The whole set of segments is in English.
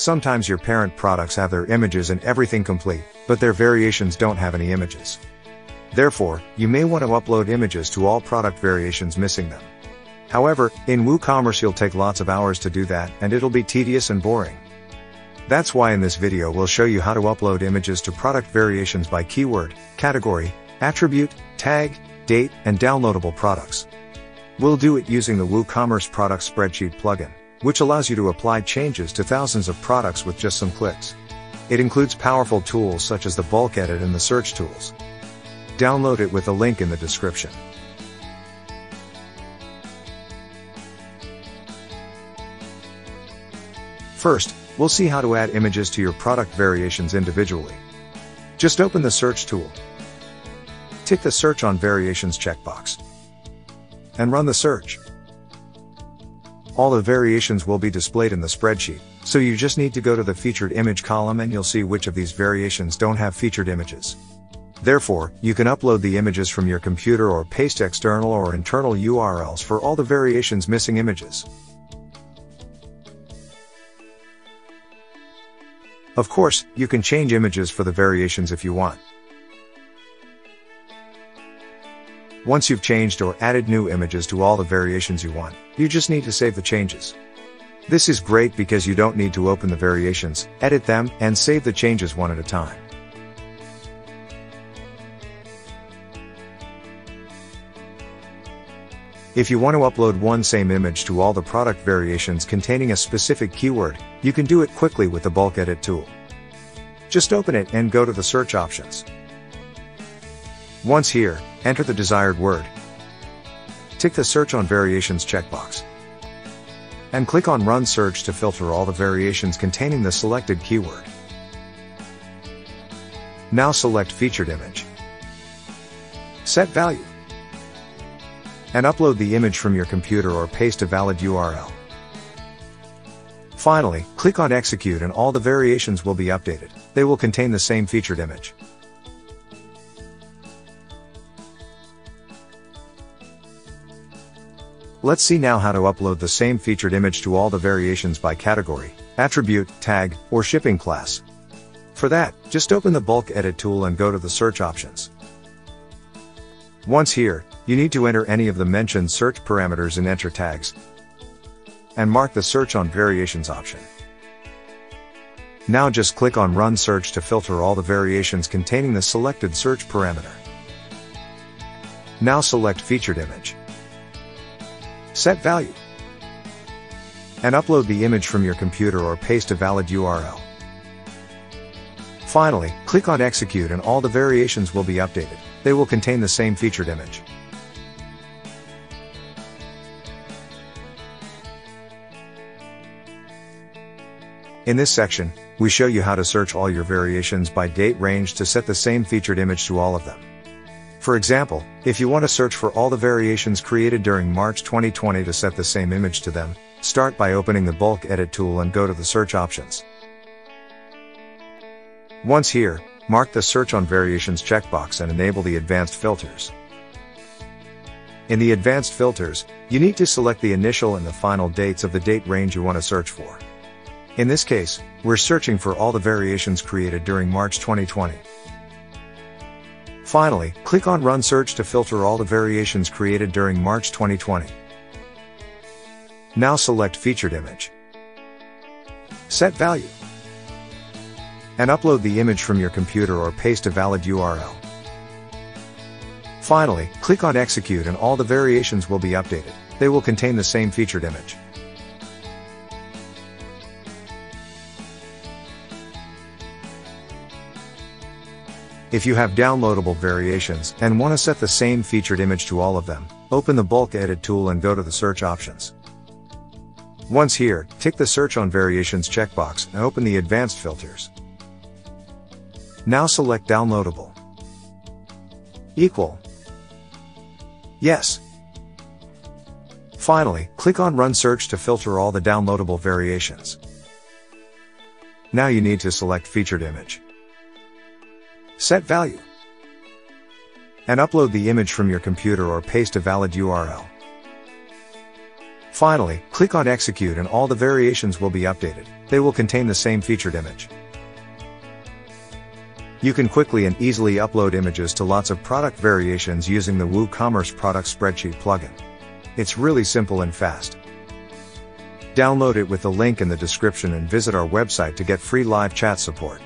Sometimes your parent products have their images and everything complete, but their variations don't have any images. Therefore, you may want to upload images to all product variations missing them. However, in WooCommerce you'll take lots of hours to do that and it'll be tedious and boring. That's why in this video we'll show you how to upload images to product variations by keyword, category, attribute, tag, date, and downloadable products. We'll do it using the WooCommerce Product Spreadsheet plugin, which allows you to apply changes to thousands of products with just some clicks. It includes powerful tools such as the bulk edit and the search tools. Download it with the link in the description. First, we'll see how to add images to your product variations individually. Just open the search tool. Tick the search on variations checkbox. And run the search. All the variations will be displayed in the spreadsheet, so you just need to go to the featured image column and you'll see which of these variations don't have featured images. Therefore, you can upload the images from your computer or paste external or internal URLs for all the variations missing images. Of course, you can change images for the variations if you want. Once you've changed or added new images to all the variations you want, you just need to save the changes. This is great because you don't need to open the variations, edit them, and save the changes one at a time. If you want to upload one same image to all the product variations containing a specific keyword, you can do it quickly with the bulk edit tool. Just open it and go to the search options. Once here, enter the desired word. Tick the search on variations checkbox. And click on run search to filter all the variations containing the selected keyword. Now select featured image. Set value and upload the image from your computer or paste a valid URL. Finally, click on Execute and all the variations will be updated. They will contain the same featured image. Let's see now how to upload the same featured image to all the variations by category, attribute, tag, or shipping class. For that, just open the bulk edit tool and go to the search options. Once here, you need to enter any of the mentioned search parameters in enter tags and mark the search on variations option. Now just click on run search to filter all the variations containing the selected search parameter. Now select featured image. Set value. And upload the image from your computer or paste a valid URL. Finally, click on execute and all the variations will be updated. They will contain the same featured image. In this section, we show you how to search all your variations by date range to set the same featured image to all of them. For example, if you want to search for all the variations created during March 2020 to set the same image to them, start by opening the bulk edit tool and go to the search options. Once here, mark the search on variations checkbox and enable the advanced filters. In the advanced filters, you need to select the initial and the final dates of the date range you want to search for. In this case, we're searching for all the variations created during March 2020. Finally, click on Run Search to filter all the variations created during March 2020. Now select Featured Image. Set Value. And upload the image from your computer or paste a valid URL. Finally, click on Execute and all the variations will be updated. They will contain the same featured image. If you have downloadable variations and want to set the same featured image to all of them, open the bulk edit tool and go to the search options. Once here, tick the search on variations checkbox and open the advanced filters. Now select downloadable. Equal. Yes. Finally, click on run search to filter all the downloadable variations. Now you need to select featured image. Set value. And upload the image from your computer or paste a valid URL. Finally, click on execute and all the variations will be updated. They will contain the same featured image. You can quickly and easily upload images to lots of product variations using the WooCommerce product spreadsheet plugin. It's really simple and fast. Download it with the link in the description and visit our website to get free live chat support.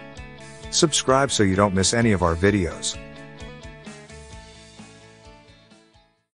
Subscribe so you don't miss any of our videos.